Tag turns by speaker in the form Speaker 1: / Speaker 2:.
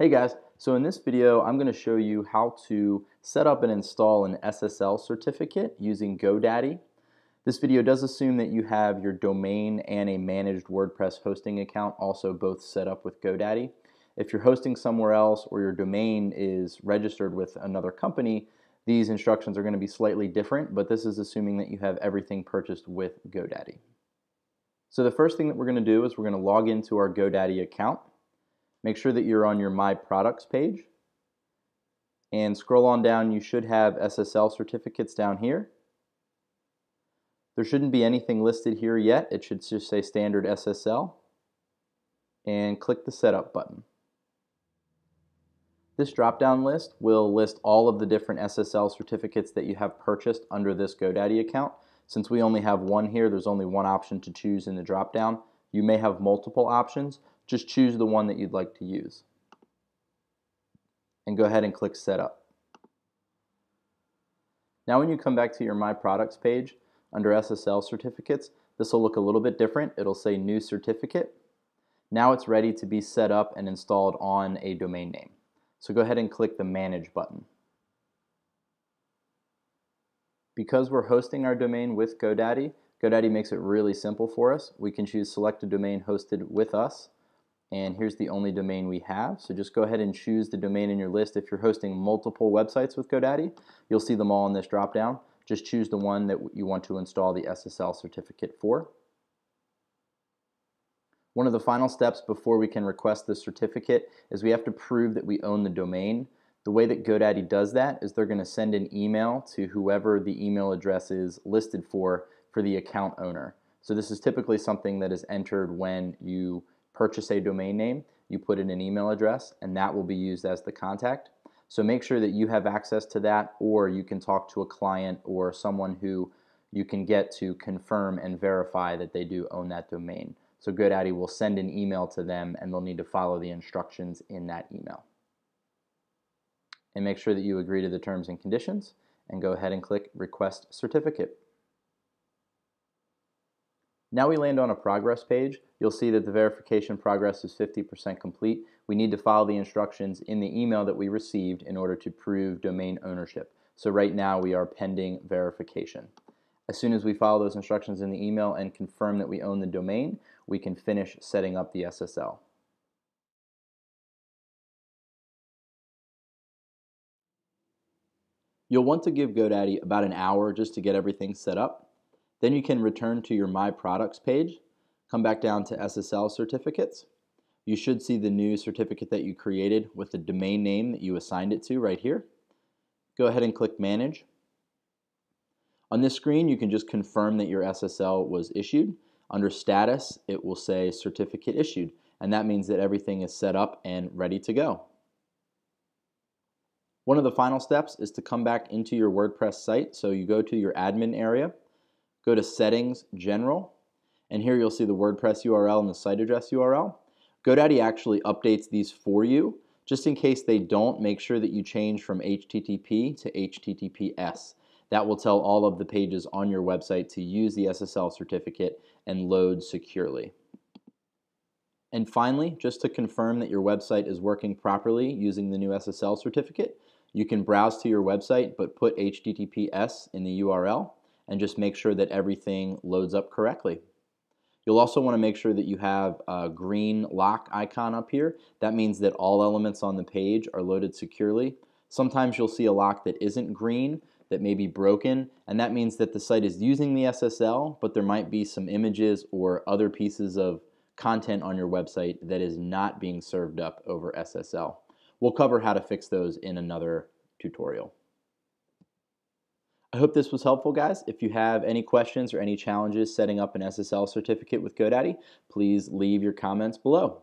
Speaker 1: Hey guys, so in this video I'm going to show you how to set up and install an SSL certificate using GoDaddy. This video does assume that you have your domain and a managed WordPress hosting account also both set up with GoDaddy. If you're hosting somewhere else or your domain is registered with another company, these instructions are going to be slightly different, but this is assuming that you have everything purchased with GoDaddy. So the first thing that we're going to do is we're going to log into our GoDaddy account. Make sure that you're on your My Products page. And scroll on down, you should have SSL certificates down here. There shouldn't be anything listed here yet. It should just say standard SSL. And click the Setup button. This drop-down list will list all of the different SSL certificates that you have purchased under this GoDaddy account. Since we only have one here, there's only one option to choose in the drop-down. You may have multiple options, just choose the one that you'd like to use. And go ahead and click Setup. Now when you come back to your My Products page, under SSL certificates, this will look a little bit different. It'll say New Certificate. Now it's ready to be set up and installed on a domain name. So go ahead and click the Manage button. Because we're hosting our domain with GoDaddy, GoDaddy makes it really simple for us. We can choose select a domain hosted with us and here's the only domain we have. So just go ahead and choose the domain in your list. If you're hosting multiple websites with GoDaddy, you'll see them all in this dropdown. Just choose the one that you want to install the SSL certificate for. One of the final steps before we can request the certificate is we have to prove that we own the domain. The way that GoDaddy does that is they're going to send an email to whoever the email address is listed for for the account owner. So this is typically something that is entered when you purchase a domain name, you put in an email address, and that will be used as the contact. So make sure that you have access to that, or you can talk to a client or someone who you can get to confirm and verify that they do own that domain. So GoDaddy will send an email to them and they'll need to follow the instructions in that email. And make sure that you agree to the terms and conditions and go ahead and click Request Certificate. Now we land on a progress page. You'll see that the verification progress is 50% complete. We need to follow the instructions in the email that we received in order to prove domain ownership. So right now we are pending verification. As soon as we follow those instructions in the email and confirm that we own the domain, we can finish setting up the SSL. You'll want to give GoDaddy about an hour just to get everything set up. Then you can return to your My Products page, come back down to SSL certificates. You should see the new certificate that you created with the domain name that you assigned it to right here. Go ahead and click Manage. On this screen, you can just confirm that your SSL was issued. Under Status, it will say Certificate Issued, and that means that everything is set up and ready to go. One of the final steps is to come back into your WordPress site. So you go to your admin area, Go to Settings, General, and here you'll see the WordPress URL and the site address URL. GoDaddy actually updates these for you. Just in case they don't, make sure that you change from HTTP to HTTPS. That will tell all of the pages on your website to use the SSL certificate and load securely. And finally, just to confirm that your website is working properly using the new SSL certificate, you can browse to your website but put HTTPS in the URL and just make sure that everything loads up correctly. You'll also want to make sure that you have a green lock icon up here. That means that all elements on the page are loaded securely. Sometimes you'll see a lock that isn't green, that may be broken, and that means that the site is using the SSL, but there might be some images or other pieces of content on your website that is not being served up over SSL. We'll cover how to fix those in another tutorial. I hope this was helpful, guys. If you have any questions or any challenges setting up an SSL certificate with GoDaddy, please leave your comments below.